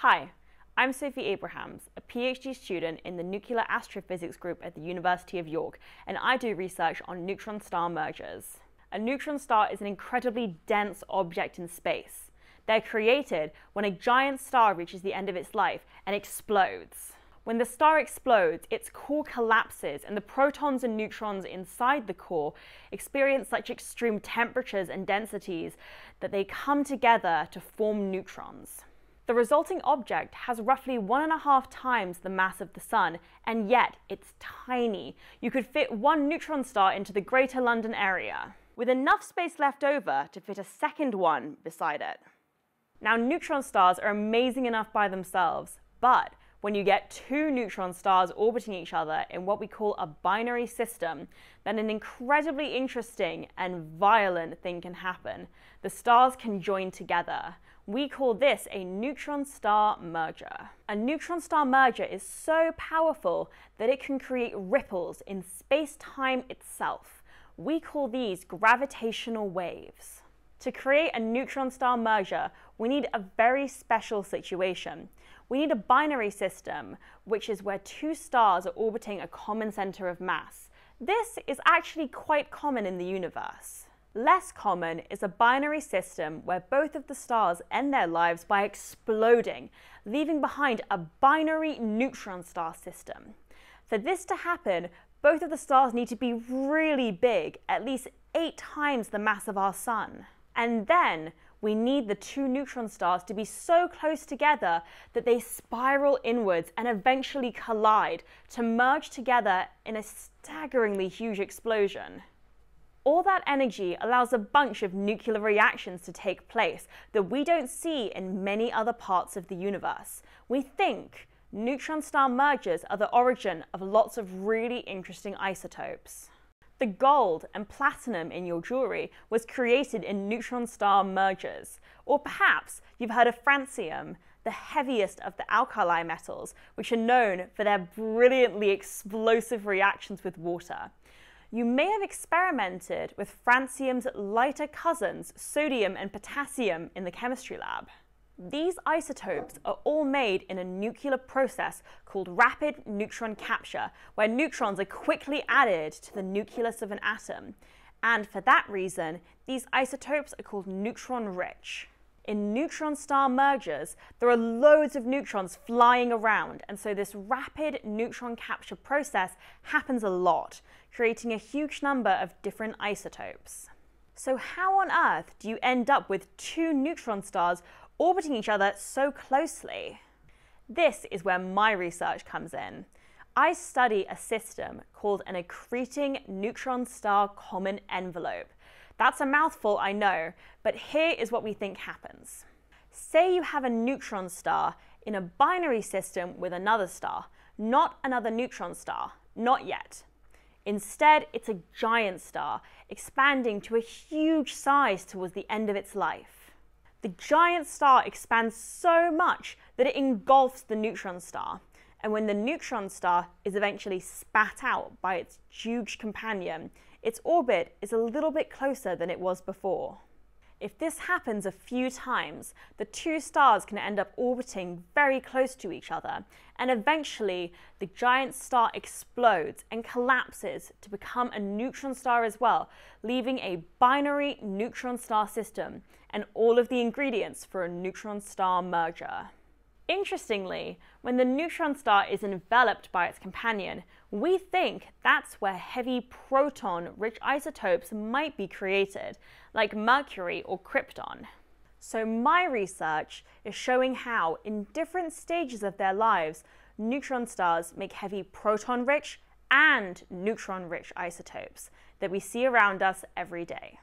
Hi, I'm Sophie Abrahams, a PhD student in the Nuclear Astrophysics group at the University of York, and I do research on neutron star mergers. A neutron star is an incredibly dense object in space. They're created when a giant star reaches the end of its life and explodes. When the star explodes, its core collapses and the protons and neutrons inside the core experience such extreme temperatures and densities that they come together to form neutrons. The resulting object has roughly one and a half times the mass of the Sun, and yet it's tiny. You could fit one neutron star into the Greater London area, with enough space left over to fit a second one beside it. Now, neutron stars are amazing enough by themselves, but when you get two neutron stars orbiting each other in what we call a binary system, then an incredibly interesting and violent thing can happen. The stars can join together. We call this a neutron star merger. A neutron star merger is so powerful that it can create ripples in space-time itself. We call these gravitational waves. To create a neutron star merger, we need a very special situation. We need a binary system, which is where two stars are orbiting a common center of mass. This is actually quite common in the universe. Less common is a binary system where both of the stars end their lives by exploding, leaving behind a binary neutron star system. For this to happen, both of the stars need to be really big, at least eight times the mass of our Sun. And then we need the two neutron stars to be so close together that they spiral inwards and eventually collide to merge together in a staggeringly huge explosion. All that energy allows a bunch of nuclear reactions to take place that we don't see in many other parts of the universe. We think neutron star mergers are the origin of lots of really interesting isotopes. The gold and platinum in your jewelry was created in neutron star mergers. Or perhaps you've heard of francium, the heaviest of the alkali metals, which are known for their brilliantly explosive reactions with water you may have experimented with francium's lighter cousins, sodium and potassium, in the chemistry lab. These isotopes are all made in a nuclear process called rapid neutron capture, where neutrons are quickly added to the nucleus of an atom. And for that reason, these isotopes are called neutron rich in neutron star mergers, there are loads of neutrons flying around, and so this rapid neutron capture process happens a lot, creating a huge number of different isotopes. So how on earth do you end up with two neutron stars orbiting each other so closely? This is where my research comes in. I study a system called an accreting neutron star common envelope. That's a mouthful, I know, but here is what we think happens. Say you have a neutron star in a binary system with another star, not another neutron star, not yet. Instead, it's a giant star, expanding to a huge size towards the end of its life. The giant star expands so much that it engulfs the neutron star, and when the neutron star is eventually spat out by its huge companion, its orbit is a little bit closer than it was before. If this happens a few times, the two stars can end up orbiting very close to each other, and eventually the giant star explodes and collapses to become a neutron star as well, leaving a binary neutron star system and all of the ingredients for a neutron star merger. Interestingly, when the neutron star is enveloped by its companion, we think that's where heavy proton-rich isotopes might be created, like mercury or krypton. So my research is showing how, in different stages of their lives, neutron stars make heavy proton-rich and neutron-rich isotopes that we see around us every day.